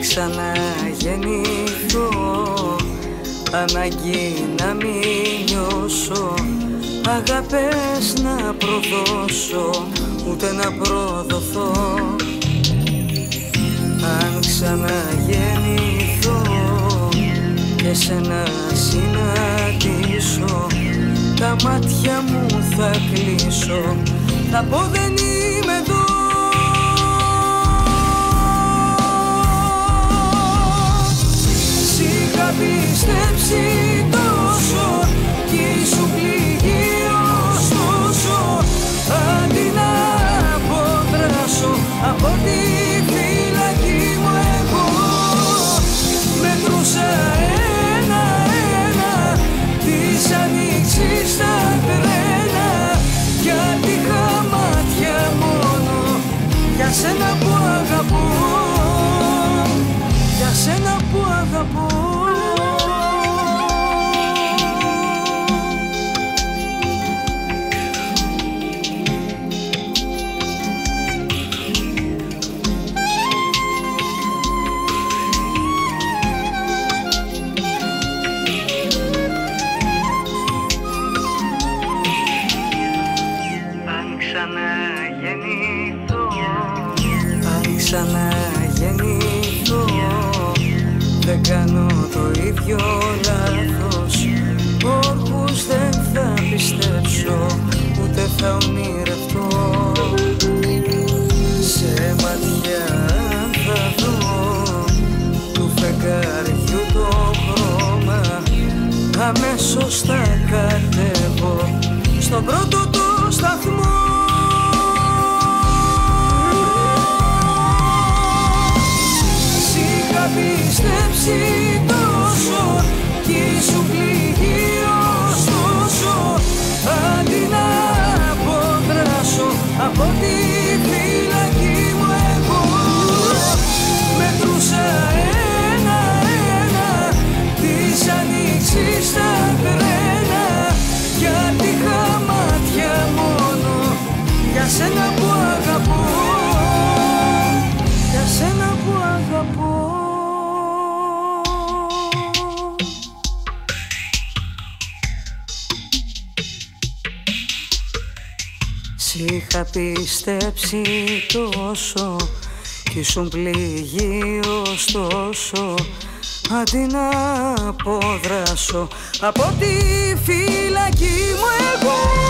ξαναγεννηθώ. Ανάγκη να μην νιώσω. Αγάπες να προδώσω Ούτε να προδοθώ. Αν ξαναγεννηθώ Και σε να συναντήσω Τα μάτια μου θα κλείσω. Θα πω δεν είμαι see ξαναγεννηθώ Δεν κάνω το ίδιο λάθος. Όρκους δεν θα πιστέψω Ούτε θα ονειρευτώ. Σε ματιά θα δω Του φεγγαριού το χρώμα Αμέσως θα κατέβω πιστέψει Σ' είχα πιστέψει τόσο κι ήσουν πληγή ωστόσο. Αντί να αποδράσω από τη φυλακή μου εγώ